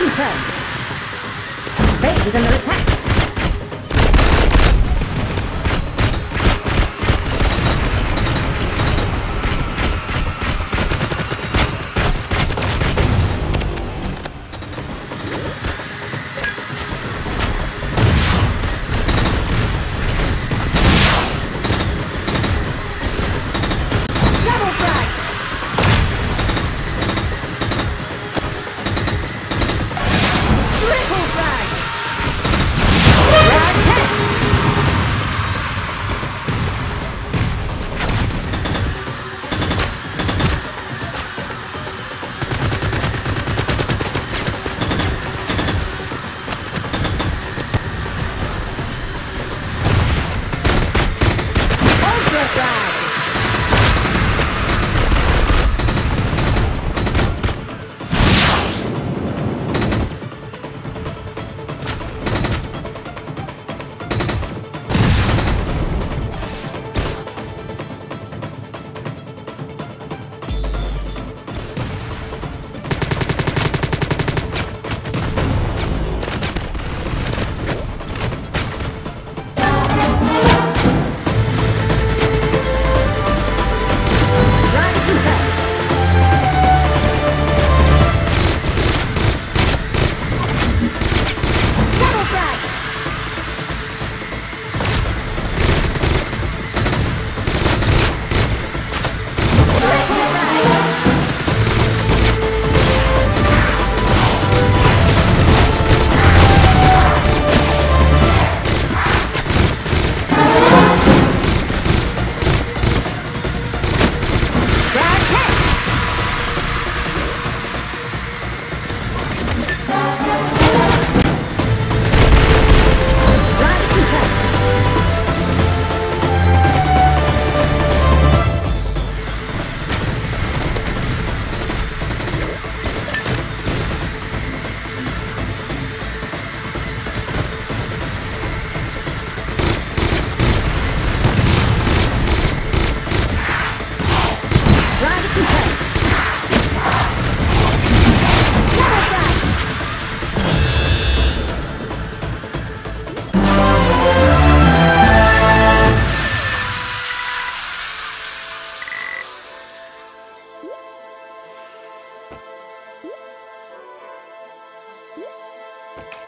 confirmed. Base is under attack. flag. you